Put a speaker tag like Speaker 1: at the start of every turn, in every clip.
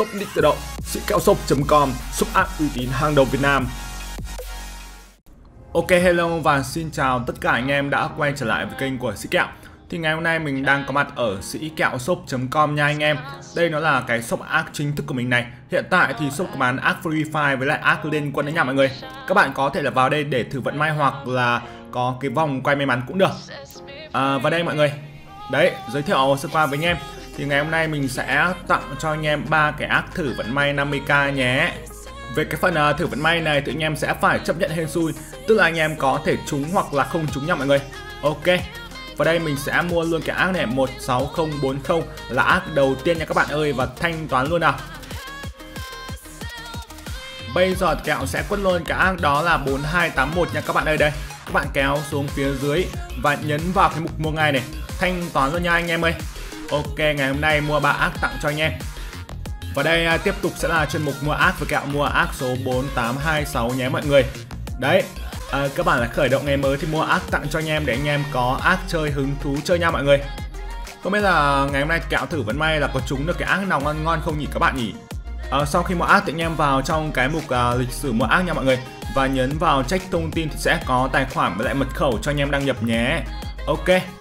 Speaker 1: shop nick tự động, sĩ kẹo shop.com, shop app uy tín hàng đầu Việt Nam. Ok hello và xin chào tất cả anh em đã quay trở lại với kênh của sĩ kẹo. Thì ngày hôm nay mình đang có mặt ở sĩ kẹo shop.com nha anh em. Đây nó là cái shop ác chính thức của mình này. Hiện tại thì shop có bán ác Free Fire với lại ác liên quân đấy nha mọi người. Các bạn có thể là vào đây để thử vận may hoặc là có cái vòng quay may mắn cũng được. À, và đây mọi người. Đấy, giới thiệu sơ qua với anh em thì ngày hôm nay mình sẽ tặng cho anh em ba cái ác thử vận may 50k nhé. Về cái phần uh, thử vận may này thì anh em sẽ phải chấp nhận hên xui, tức là anh em có thể trúng hoặc là không trúng nha mọi người. Ok. Và đây mình sẽ mua luôn cái ác này 16040 là ác đầu tiên nha các bạn ơi và thanh toán luôn nào. Bây giờ kẹo sẽ quất luôn cái ác đó là 4281 nha các bạn ơi đây. Các bạn kéo xuống phía dưới và nhấn vào cái mục mua ngay này. Thanh toán luôn nha anh em ơi. Ok, ngày hôm nay mua ba ác tặng cho anh em. Và đây à, tiếp tục sẽ là chuyên mục mua ác với kẹo mua ác số 4826 nhé mọi người. Đấy, à, các bạn là khởi động ngày mới thì mua ác tặng cho anh em để anh em có ác chơi hứng thú chơi nha mọi người. Không biết là ngày hôm nay kẹo thử vẫn may là có trúng được cái ác nào ngon ngon không nhỉ các bạn nhỉ? À, sau khi mua ác thì anh em vào trong cái mục uh, lịch sử mua ác nha mọi người và nhấn vào check thông tin thì sẽ có tài khoản và lại mật khẩu cho anh em đăng nhập nhé. Ok.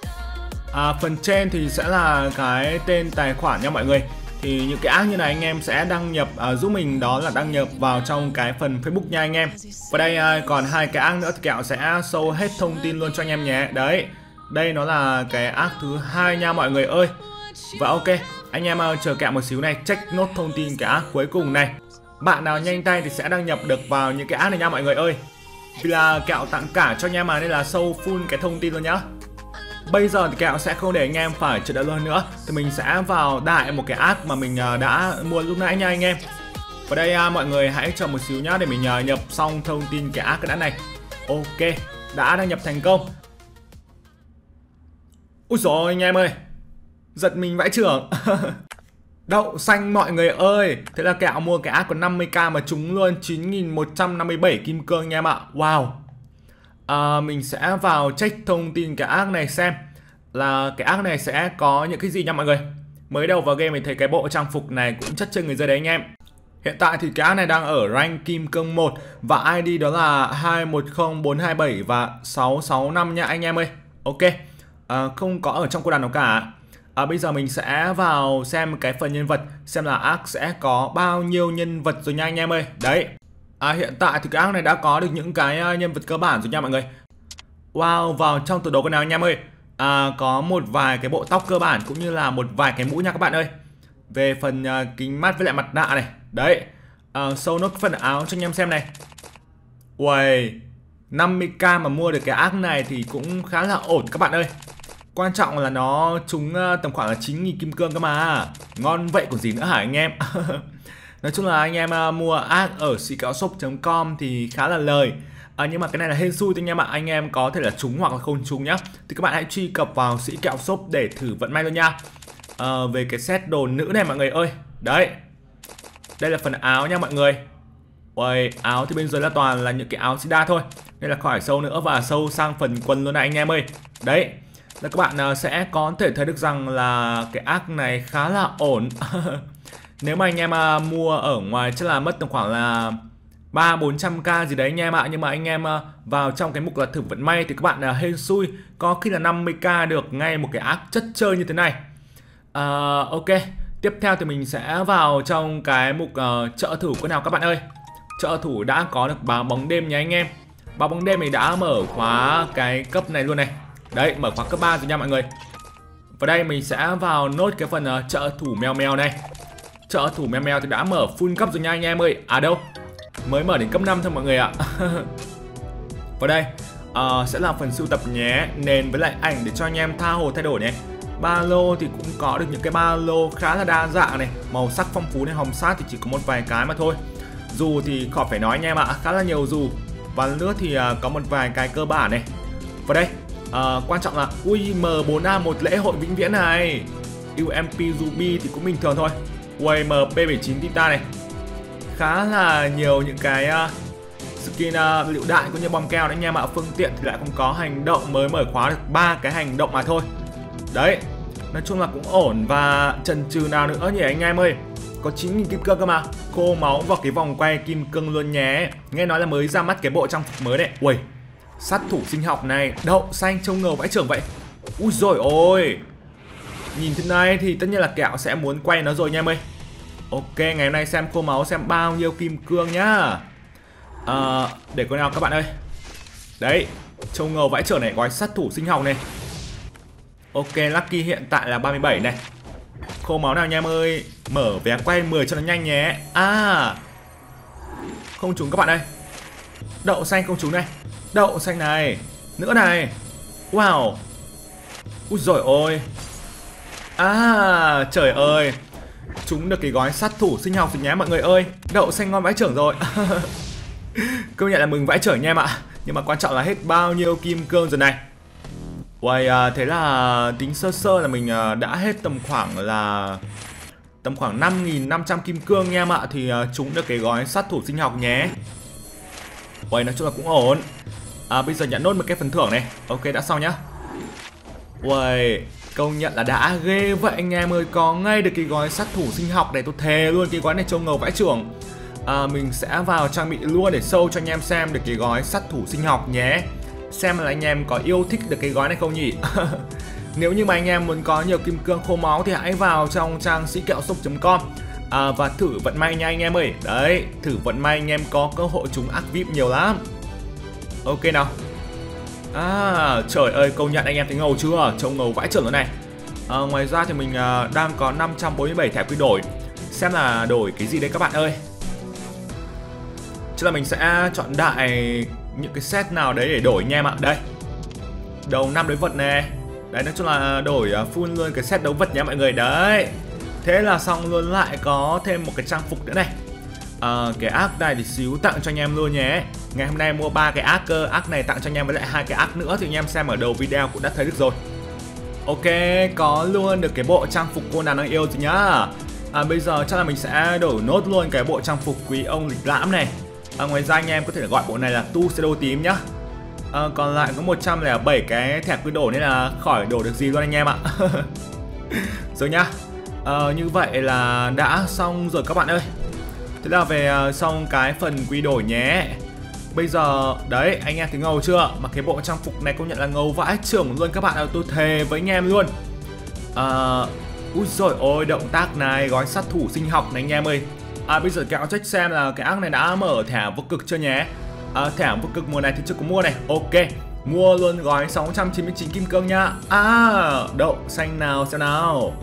Speaker 1: À, phần trên thì sẽ là cái tên tài khoản nha mọi người. Thì những cái app như này anh em sẽ đăng nhập à, giúp mình đó là đăng nhập vào trong cái phần Facebook nha anh em. Và đây à, còn hai cái app nữa thì kẹo sẽ show hết thông tin luôn cho anh em nhé. Đấy đây nó là cái app thứ hai nha mọi người ơi. Và ok anh em à, chờ kẹo một xíu này check nốt thông tin cái app cuối cùng này. Bạn nào nhanh tay thì sẽ đăng nhập được vào những cái app này nha mọi người ơi. Vì là kẹo tặng cả cho anh em mà nên là show full cái thông tin luôn nhá. Bây giờ thì kẹo sẽ không để anh em phải chờ đợi lâu nữa. Thì mình sẽ vào đại một cái app mà mình à, đã mua lúc nãy nha anh em. Và đây à, mọi người hãy chờ một xíu nhá để mình à, nhập xong thông tin cái app cái đã này. Ok, đã đăng nhập thành công. Úi rồi anh em ơi. Giật mình vãi trưởng. Đậu xanh mọi người ơi. Thế là kẹo mua cái app có 50k mà trúng luôn 9157 kim cương anh em ạ. Wow à, mình sẽ vào check thông tin cái ác này xem là cái ác này sẽ có những cái gì nha mọi người mới đầu vào game mình thấy cái bộ trang phục này cũng chất chơi người chơi đấy anh em Hiện tại thì cái ác này đang ở rank kim cương 1 và ID đó là 210427 và 665 nha anh em ơi. Ok. À, không có ở trong cô đàn nào cả. À, bây giờ mình sẽ vào xem cái phần nhân vật xem là ác sẽ có bao nhiêu nhân vật rồi nha anh em ơi. Đấy. À, hiện tại thì cái ác này đã có được những cái ờ, nhân vật cơ bản rồi nha mọi người. Wow, vào trong tủ đồ con nào anh em ơi? À, Có một vài cái bộ tóc cơ bản cũng như là một vài cái mũ nha các bạn ơi. Về phần uh, kính mắt với lại mặt nạ này. Đấy. À, Sâu nốt phần áo cho anh em xem này. Uầy 50k mà mua được cái ác này thì cũng khá là ổn các bạn ơi. Quan trọng là nó trúng tầm khoảng là 9.000 kim cương cơ mà. Ngon vậy còn gì nữa hả anh em? Nói chung là anh em uh, mua ad ở sicao.com thì khá là lời. À, Nhưng mà cái này là hên xui thôi anh em ạ Anh em có thể là trúng hoặc là không trúng nhá. Thì các bạn hãy truy cập vào sĩ kẹo shop để thử vận may luôn nha. À, Về cái set đồ nữ này mọi người ơi. Đấy. Đây là phần áo nha mọi người. Uầy, áo thì bên dưới là toàn là những cái áo sida thôi. Nên là khỏi sâu nữa và sâu sang phần quần luôn này anh em ơi. Đấy. Là các bạn uh, sẽ có thể thấy được rằng là cái ác này khá là ổn. Nếu mà anh em à, mua ở ngoài chắc là mất tầm khoảng là 3 400k gì đấy anh em ạ. Nhưng mà anh em à, vào trong cái mục là thử vận may thì các bạn à, hên xui Có khi là 50k được ngay một cái ác chất chơi như thế này. À, Ok Tiếp theo thì mình sẽ vào trong cái mục uh, trợ thủ của nào các bạn ơi? Trợ thủ đã có được báo bóng đêm nha anh em. Báo bóng đêm mình đã mở khóa cái cấp này luôn này. Đấy mở khóa cấp 3 rồi nha mọi người. Và đây mình sẽ vào nốt cái phần uh, trợ thủ mèo mèo này. Trợ thủ mèo mèo thì đã mở full cấp rồi nha anh em ơi. À đâu? Mới mở đến cấp 5 thôi mọi người ạ. Vào đây uh, Sẽ là phần sưu tập nhé. Nền với lại ảnh để cho anh em tha hồ thay đổi nhé Ba lô thì cũng có được những cái ba lô khá là đa dạng này. Màu sắc phong phú này Hồng sát thì chỉ có một vài cái mà thôi. Dù thì khỏi phải nói anh em ạ Khá là nhiều dù. Và nữa thì uh, có một vài cái cơ bản này. Và đây uh, Quan trọng là Ui M4A một lễ hội vĩnh viễn này. UMP Ruby thì cũng bình thường thôi. Quay MP79 Titan này. Khá là nhiều những cái uh, skin uh, lựu đại cũng như bom keo đấy anh em ạ Phương tiện thì lại không có hành động mới mở khóa được ba cái hành động mà thôi. Đấy Nói chung là cũng ổn và trần trừ nào nữa nhỉ anh em ơi? Có 9.000 kim cương cơ mà. Khô máu vào cái vòng quay kim cương luôn nhé. Nghe nói là mới ra mắt cái bộ trang phục mới đấy. Ui Sát thủ sinh học này Đậu xanh trông ngầu vãi trưởng vậy. Ui rồi ôi! Nhìn thế này thì tất nhiên là kẹo sẽ muốn quay nó rồi nha em ơi. Ok ngày hôm nay xem khô máu xem bao nhiêu kim cương nhá. À, Để coi nào các bạn ơi. Đấy châu ngầu vãi trở này gói sát thủ sinh học này. Ok Lucky hiện tại là 37 này. Khô máu nào nha em ơi? Mở vé quay 10 cho nó nhanh nhé. À Không trúng các bạn ơi. Đậu xanh không trúng này. Đậu xanh này. Nữa này. Wow. Úi rồi ôi. À trời ơi. Chúng được cái gói sát thủ sinh học rồi nhé mọi người ơi. Đậu xanh ngon vãi trưởng rồi. Công nhận là mừng vãi trưởng nha em ạ. Nhưng mà quan trọng là hết bao nhiêu kim cương rồi này. Uầy, à, thế là tính sơ sơ là mình à, đã hết tầm khoảng là Tầm khoảng 5.500 kim cương nha em ạ. Thì à, chúng được cái gói sát thủ sinh học nhé. Uầy, nói chung là cũng ổn. À bây giờ nhận nốt một cái phần thưởng này. Ok đã xong nhá. Uầy, công nhận là đã ghê vậy anh em ơi Có ngay được cái gói sát thủ sinh học này tôi thề luôn Cái gói này trông ngầu vãi trưởng. À, Mình sẽ vào trang bị luôn để sâu cho anh em xem được cái gói sát thủ sinh học nhé. Xem là anh em có yêu thích được cái gói này không nhỉ? Nếu như mà anh em muốn có nhiều kim cương khô máu thì hãy vào trong trang sĩ kẹo xúc .com. À, và thử vận may nha anh em ơi. Đấy, thử vận may anh em có cơ hội trúng ác vip nhiều lắm. Ok nào. À, trời ơi, công nhận anh em thấy ngầu chưa? Trông ngầu vãi trưởng rồi này. À, Ngoài ra thì mình à, đang có 547 thẻ quy đổi. Xem là đổi cái gì đấy các bạn ơi? Chứ là mình sẽ chọn đại những cái set nào đấy để đổi anh em ạ. Đây. Đầu năm đối vật nè. Đấy nói chung là đổi à, full luôn cái set đấu vật nha mọi người. Đấy. Thế là xong luôn. Lại có thêm một cái trang phục nữa này. Ờ, cái ác này thì xíu tặng cho anh em luôn nhé. Ngày hôm nay mua ba cái ác cơ. Ác này tặng cho anh em với lại hai cái ác nữa thì anh em xem ở đầu video cũng đã thấy được rồi. Ok có luôn được cái bộ trang phục cô nàng đang yêu thì nhá. À, bây giờ chắc là mình sẽ đổi nốt luôn cái bộ trang phục quý ông lịch lãm này. À, ngoài ra anh em có thể gọi bộ này là tu xe đô tím nhá. À, còn lại có 107 cái thẻ quy đổ nên là khỏi đổ được gì luôn anh em ạ. Rồi nhá. À, như vậy là đã xong rồi các bạn ơi thế là về ờ, xong cái phần quy đổi nhé. Bây giờ, đấy, anh em thấy ngầu chưa? Mà cái bộ trang phục này công nhận là ngầu vãi trưởng luôn các bạn ạ, tôi thề với anh em luôn. À, Úi rồi ôi, động tác này, gói sát thủ sinh học này anh em ơi. À bây giờ kéo check xem là cái ác này đã mở thẻ vô cực chưa nhé? À, Thẻ vô cực mùa này thì chưa có mua này. Ok Mua luôn gói 699 kim cương nha. À đậu xanh nào xem nào.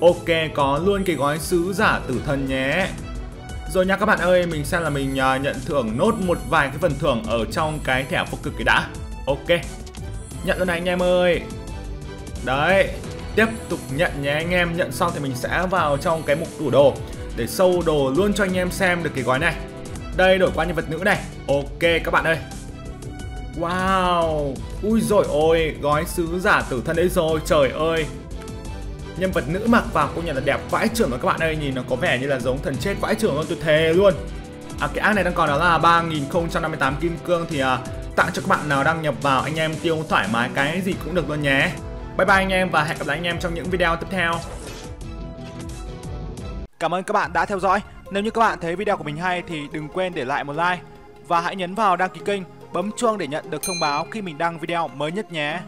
Speaker 1: Ok có luôn cái gói sứ giả tử thần nhé. Rồi nha các bạn ơi, Mình xem là mình à, nhận thưởng nốt một vài cái phần thưởng ở trong cái thẻ vô cực cái đã. Ok. Nhận lần này anh em ơi. Đấy. Tiếp tục nhận nhé anh em. Nhận xong thì mình sẽ vào trong cái mục tủ đồ để sâu đồ luôn cho anh em xem được cái gói này. Đây, đổi qua nhân vật nữ này. Ok, các bạn ơi. Wow. Ui rồi ôi, Gói sứ giả tử thân đấy rồi. Trời ơi. Nhân vật nữ mặc vào công nhận là đẹp vãi trưởng mà các bạn ơi Nhìn nó có vẻ như là giống thần chết vãi trưởng luôn tôi thề luôn À cái ác này đang còn đó là 3058 kim cương Thì à, tặng cho các bạn nào đang nhập vào Anh em tiêu thoải mái cái gì cũng được luôn nhé Bye bye anh em và hẹn gặp lại anh em trong những video tiếp theo Cảm ơn các bạn đã theo dõi. Nếu như các bạn thấy video của mình hay thì đừng quên để lại một like và hãy nhấn vào đăng ký kênh, bấm chuông để nhận được thông báo khi mình đăng video mới nhất nhé.